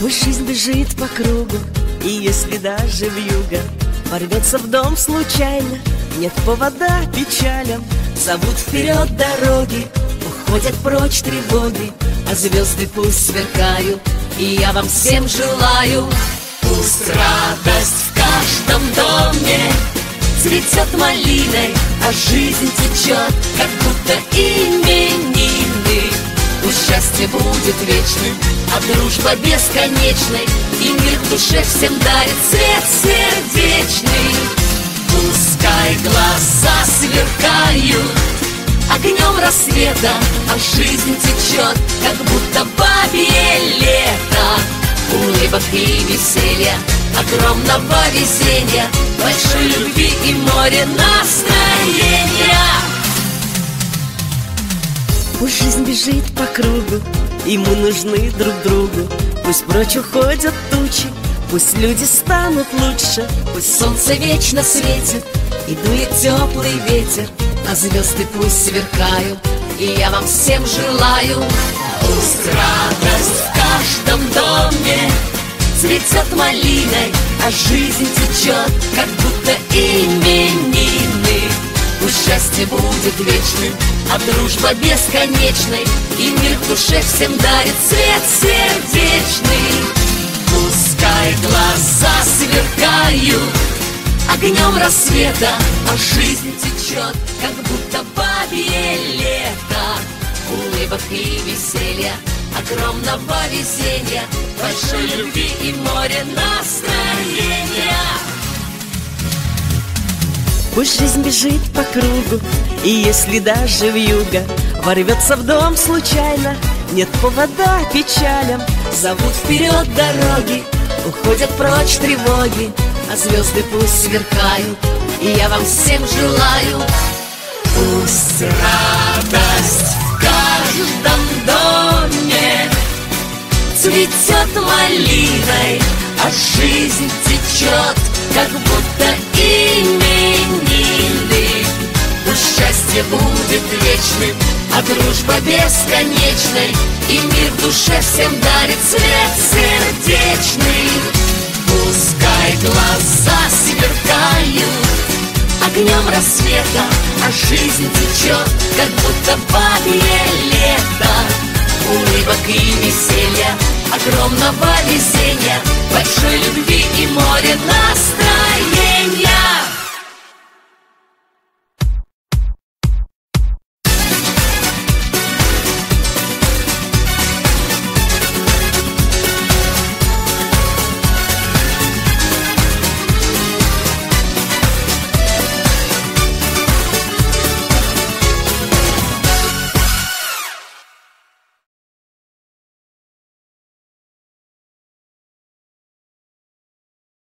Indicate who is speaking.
Speaker 1: Пусть жизнь бежит по кругу И если даже в юго Ворвется в дом случайно Нет повода печалям. Зовут вперед дороги Уходят прочь тревоги А звезды пусть сверкают И я вам всем желаю. Пусть радость в каждом доме Цветет малиной, а жизнь течет Как будто Пусть счастье будет вечным, а дружба бесконечной И мир в душе всем дарит свет сердечный Пускай глаза сверкают огнем рассвета А жизнь течет, как будто бабье лето. Улыбок и веселья, огромного везения Большой любви и море настроения Пусть жизнь бежит по кругу, и мы нужны друг другу. Пусть прочь уходят тучи, пусть люди станут лучше. Пусть солнце вечно светит, и дует теплый ветер А звезды пусть сверкают, и я вам всем желаю Пусть радость в каждом доме Цветет малиной, а жизнь течет Как будто именины Счастье будет вечным, а дружба бесконечной. И мир в душе всем дарит свет сердечный. Пускай глаза сверкают огнем рассвета А жизнь течет, как будто бабье лето. Улыбок и веселья, огромного везения Большой любви и море настроения Пусть жизнь бежит по кругу И если даже в юго Ворвется в дом случайно Нет повода печалям. Зовут вперед дороги Уходят прочь тревоги А звезды пусть сверкают И я вам всем желаю. Пусть радость в каждом доме Цветет малиной А жизнь течет Как будто именины счастье будет вечным А дружба бесконечной И мир в душе всем дарит свет сердечный. Пускай глаза сверкают огнем рассвета А жизнь течет, как будто бабье лето. Улыбок и веселья, огромного везения Большой любви и море настроения